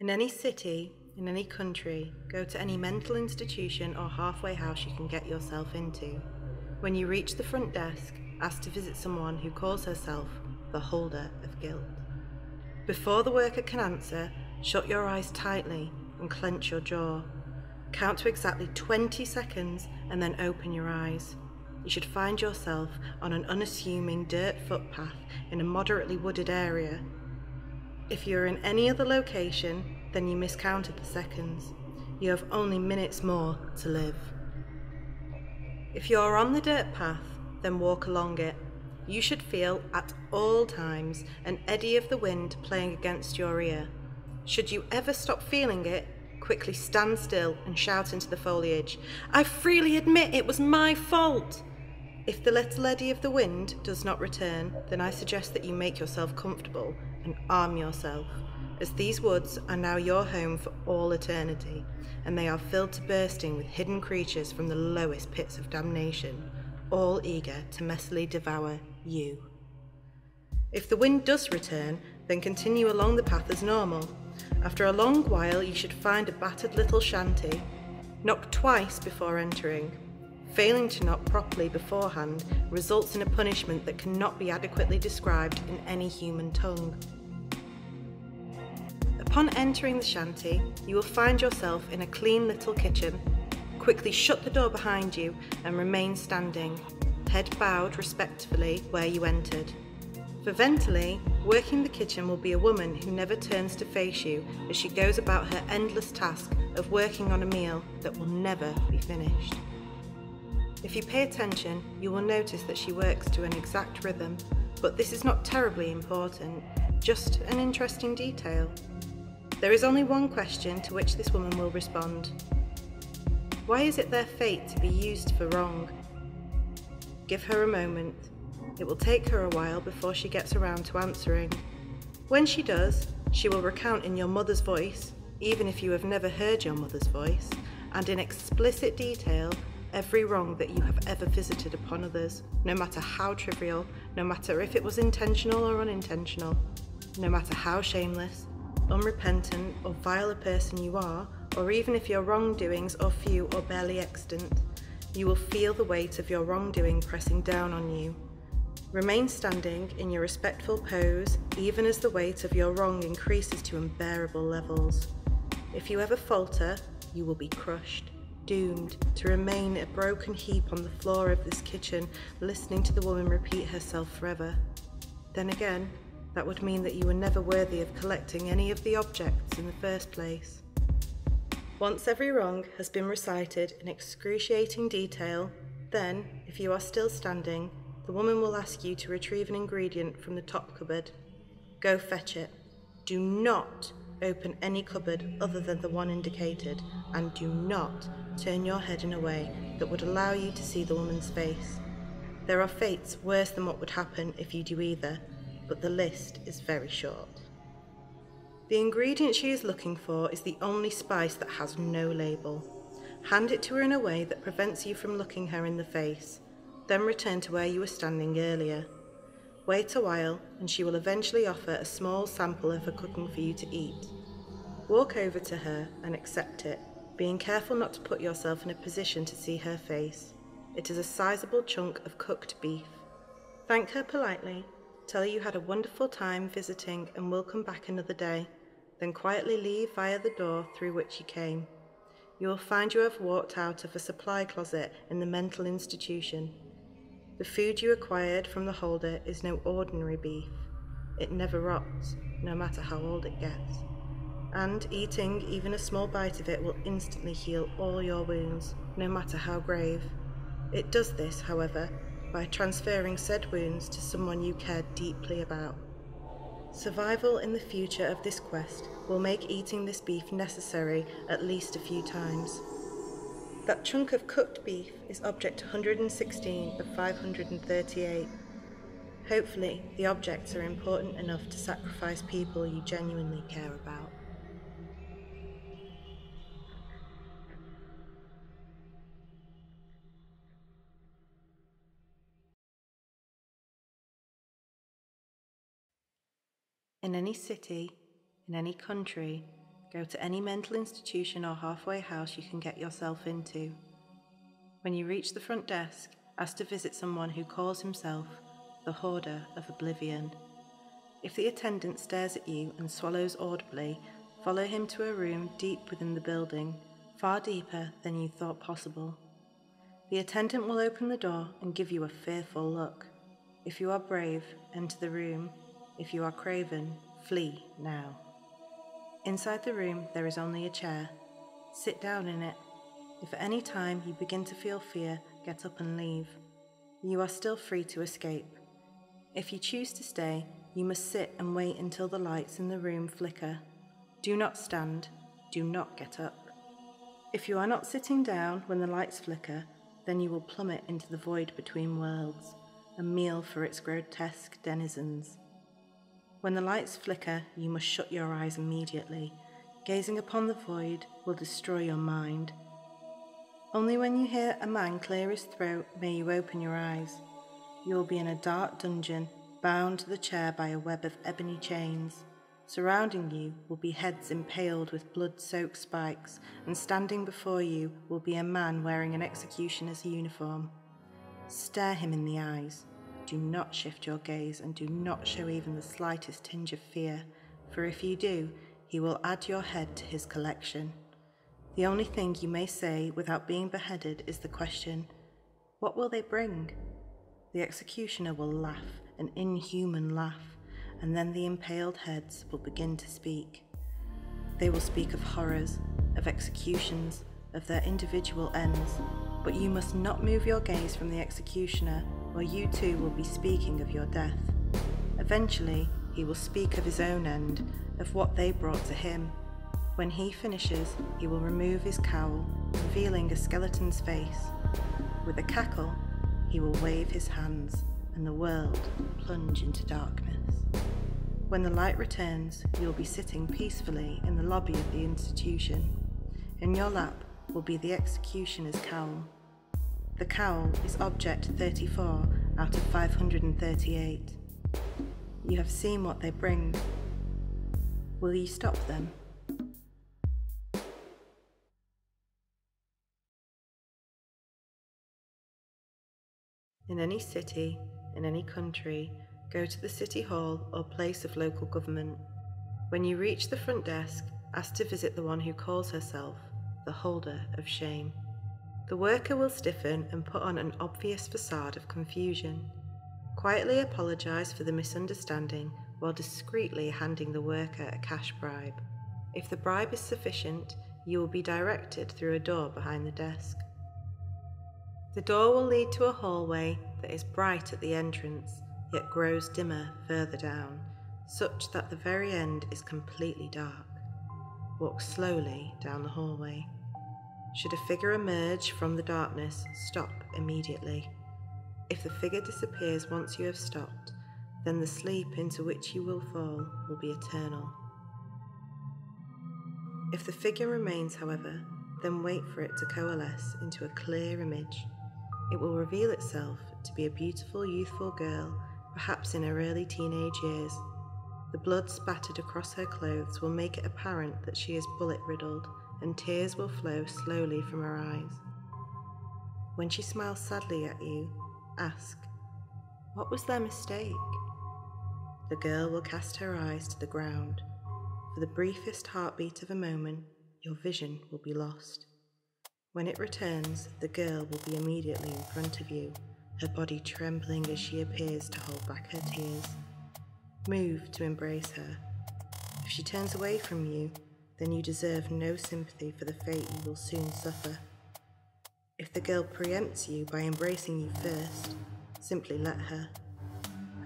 In any city, in any country, go to any mental institution or halfway house you can get yourself into. When you reach the front desk, ask to visit someone who calls herself the holder of guilt. Before the worker can answer, shut your eyes tightly and clench your jaw. Count to exactly 20 seconds and then open your eyes. You should find yourself on an unassuming dirt footpath in a moderately wooded area if you're in any other location, then you miscounted the seconds. You have only minutes more to live. If you're on the dirt path, then walk along it. You should feel at all times an eddy of the wind playing against your ear. Should you ever stop feeling it, quickly stand still and shout into the foliage, I freely admit it was my fault! If the little eddy of the wind does not return, then I suggest that you make yourself comfortable and arm yourself, as these woods are now your home for all eternity, and they are filled to bursting with hidden creatures from the lowest pits of damnation, all eager to messily devour you. If the wind does return, then continue along the path as normal. After a long while, you should find a battered little shanty. Knock twice before entering. Failing to knock properly beforehand results in a punishment that cannot be adequately described in any human tongue. Upon entering the shanty, you will find yourself in a clean little kitchen. Quickly shut the door behind you and remain standing, head bowed respectfully where you entered. For Ventily, working the kitchen will be a woman who never turns to face you as she goes about her endless task of working on a meal that will never be finished. If you pay attention, you will notice that she works to an exact rhythm, but this is not terribly important, just an interesting detail. There is only one question to which this woman will respond. Why is it their fate to be used for wrong? Give her a moment. It will take her a while before she gets around to answering. When she does, she will recount in your mother's voice, even if you have never heard your mother's voice, and in explicit detail, every wrong that you have ever visited upon others, no matter how trivial, no matter if it was intentional or unintentional, no matter how shameless, unrepentant, or vile a person you are, or even if your wrongdoings are few or barely extant, you will feel the weight of your wrongdoing pressing down on you. Remain standing in your respectful pose, even as the weight of your wrong increases to unbearable levels. If you ever falter, you will be crushed, doomed to remain a broken heap on the floor of this kitchen, listening to the woman repeat herself forever. Then again, that would mean that you were never worthy of collecting any of the objects in the first place. Once every wrong has been recited in excruciating detail, then, if you are still standing, the woman will ask you to retrieve an ingredient from the top cupboard. Go fetch it. Do not open any cupboard other than the one indicated, and do not turn your head in a way that would allow you to see the woman's face. There are fates worse than what would happen if you do either, but the list is very short. The ingredient she is looking for is the only spice that has no label. Hand it to her in a way that prevents you from looking her in the face, then return to where you were standing earlier. Wait a while, and she will eventually offer a small sample of her cooking for you to eat. Walk over to her and accept it, being careful not to put yourself in a position to see her face. It is a sizable chunk of cooked beef. Thank her politely Tell you had a wonderful time visiting and will come back another day. Then quietly leave via the door through which you came. You will find you have walked out of a supply closet in the mental institution. The food you acquired from the holder is no ordinary beef. It never rots, no matter how old it gets. And eating even a small bite of it will instantly heal all your wounds, no matter how grave. It does this, however, by transferring said wounds to someone you care deeply about. Survival in the future of this quest will make eating this beef necessary at least a few times. That chunk of cooked beef is object 116 of 538. Hopefully, the objects are important enough to sacrifice people you genuinely care about. In any city, in any country, go to any mental institution or halfway house you can get yourself into. When you reach the front desk, ask to visit someone who calls himself the Holder of Oblivion. If the attendant stares at you and swallows audibly, follow him to a room deep within the building, far deeper than you thought possible. The attendant will open the door and give you a fearful look. If you are brave, enter the room. If you are craven, flee now. Inside the room, there is only a chair. Sit down in it. If at any time you begin to feel fear, get up and leave. You are still free to escape. If you choose to stay, you must sit and wait until the lights in the room flicker. Do not stand, do not get up. If you are not sitting down when the lights flicker, then you will plummet into the void between worlds, a meal for its grotesque denizens. When the lights flicker, you must shut your eyes immediately. Gazing upon the void will destroy your mind. Only when you hear a man clear his throat may you open your eyes. You will be in a dark dungeon, bound to the chair by a web of ebony chains. Surrounding you will be heads impaled with blood soaked spikes, and standing before you will be a man wearing an executioner's uniform. Stare him in the eyes. Do not shift your gaze and do not show even the slightest tinge of fear, for if you do, he will add your head to his collection. The only thing you may say without being beheaded is the question, What will they bring? The executioner will laugh, an inhuman laugh, and then the impaled heads will begin to speak. They will speak of horrors, of executions, of their individual ends, but you must not move your gaze from the executioner you too will be speaking of your death. Eventually, he will speak of his own end, of what they brought to him. When he finishes, he will remove his cowl, revealing a skeleton's face. With a cackle, he will wave his hands, and the world will plunge into darkness. When the light returns, you'll be sitting peacefully in the lobby of the institution. In your lap will be the executioner's cowl. The cowl is object 34 out of 538. You have seen what they bring. Will you stop them? In any city, in any country, go to the city hall or place of local government. When you reach the front desk, ask to visit the one who calls herself the holder of shame. The worker will stiffen and put on an obvious facade of confusion. Quietly apologise for the misunderstanding while discreetly handing the worker a cash bribe. If the bribe is sufficient, you will be directed through a door behind the desk. The door will lead to a hallway that is bright at the entrance, yet grows dimmer further down, such that the very end is completely dark. Walk slowly down the hallway. Should a figure emerge from the darkness, stop immediately. If the figure disappears once you have stopped, then the sleep into which you will fall will be eternal. If the figure remains, however, then wait for it to coalesce into a clear image. It will reveal itself to be a beautiful youthful girl, perhaps in her early teenage years. The blood spattered across her clothes will make it apparent that she is bullet riddled and tears will flow slowly from her eyes. When she smiles sadly at you, ask, What was their mistake? The girl will cast her eyes to the ground. For the briefest heartbeat of a moment, your vision will be lost. When it returns, the girl will be immediately in front of you, her body trembling as she appears to hold back her tears. Move to embrace her. If she turns away from you, then you deserve no sympathy for the fate you will soon suffer. If the girl preempts you by embracing you first, simply let her.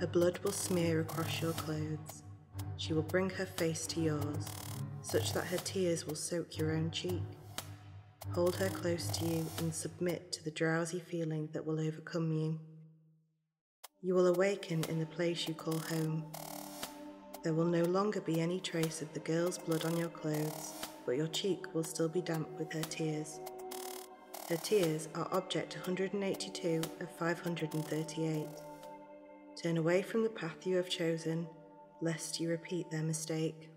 Her blood will smear across your clothes. She will bring her face to yours, such that her tears will soak your own cheek. Hold her close to you and submit to the drowsy feeling that will overcome you. You will awaken in the place you call home. There will no longer be any trace of the girl's blood on your clothes, but your cheek will still be damp with her tears. Her tears are object 182 of 538. Turn away from the path you have chosen, lest you repeat their mistake.